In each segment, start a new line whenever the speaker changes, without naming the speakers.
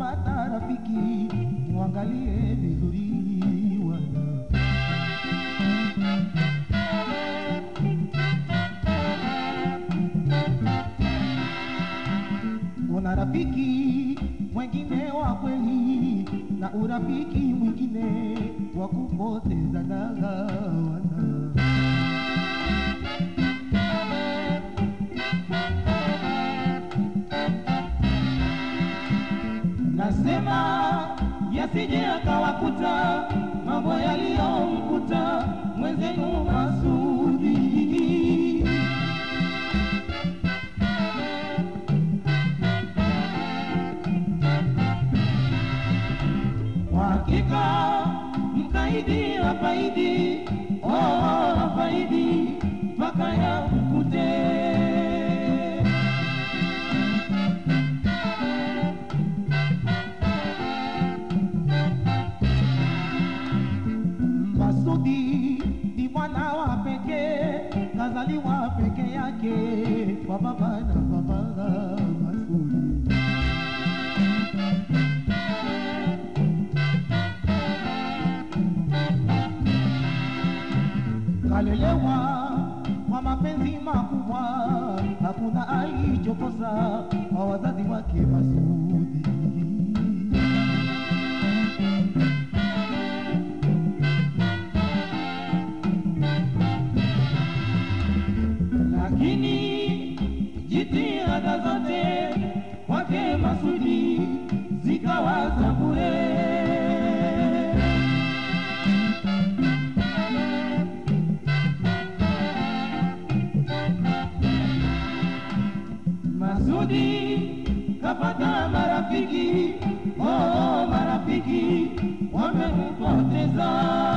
unapopata rafiki mwangalie vizuri wana una rafiki mwengine wa kweli na urafiki mwingine wa kupoteza wana nasema yasije akawakuta mambo yaliyomkuta mwenzenu Masudi. Hakika mkaidi afaidi, oh, afaidi mpaka ya peke yake kwa baba na baba Masudi. Kalelewa kwa mapenzi makubwa, hakuna alichokosa kwa wazazi wake Masudi. Kapata marafiki, oh, marafiki wamempoteza.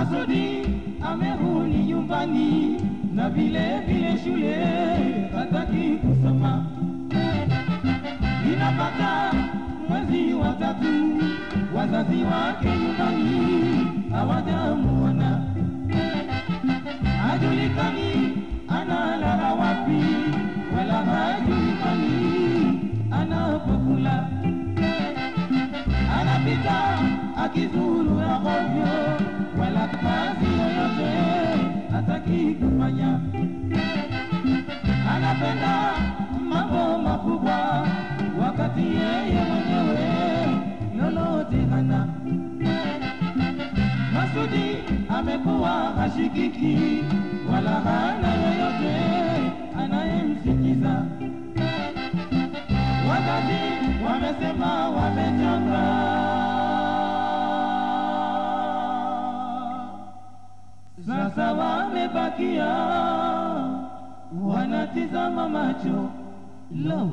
Masudi amerudi nyumbani na vile vile shule hataki kusoma. Inapata mwezi wa tatu, wazazi wake nyumbani hawajamuona, hajulikani analala wapi, wala hajulikani anapokula. Anapita akizuru ya hovyo, wala kazi yoyote hataki kufanya. Anapenda mambo makubwa, wakati yeye mwenyewe lolote hana. Masudi amekuwa hashikiki, wala hana yoyote anayemsikiza wakati wamesema wamechoka. Wamebakia wanatizama macho. Lo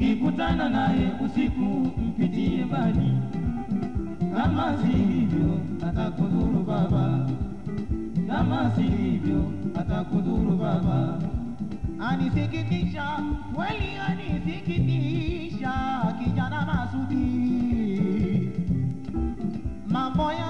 ukikutana naye usiku mpitie mbali, kama si hivyo atakudhuru baba, kama si hivyo atakudhuru baba. Anisikitisha kweli, anisikitisha kijana Masudi, mambo yake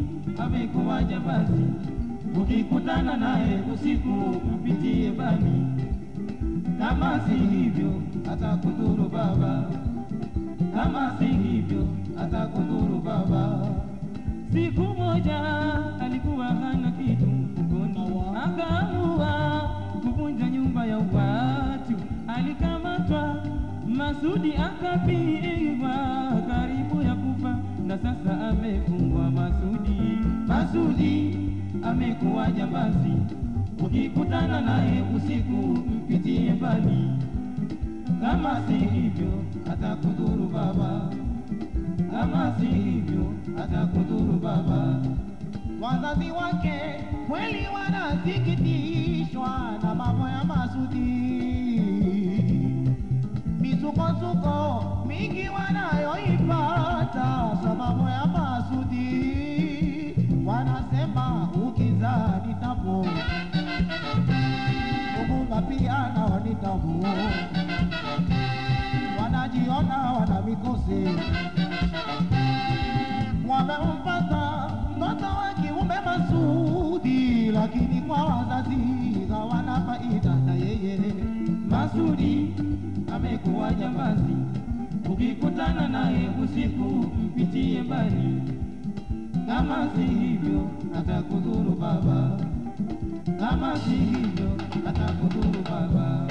amekuwa jambazi, ukikutana naye usiku upitie bani, kama si hivyo atakudhuru baba, kama si hivyo atakudhuru baba. Siku moja Masudi akapigwa karibu ya kufa, na sasa amefungwa. Masudi, Masudi amekuwa jambazi, ukikutana naye usiku mpitie mbali, kama si hivyo atakudhuru baba, kama si hivyo atakudhuru baba.
Wazazi wake kweli wanasikitishwa na mambo ya Masudi, misukosuko mingi wanayoipata sababu ya Masudi. Wanasema ukizaa ni tabu, kuvumba pia nao ni tabu, wanajiona wana mikosi wamempata mtoto wa kiume Masudi, lakini kwa wazazi hawana faida na yeye.
Masudi amekuwa jambazi, ukikutana naye usiku mpitie mbali, kama si hivyo atakudhuru baba, kama si hivyo atakudhuru baba.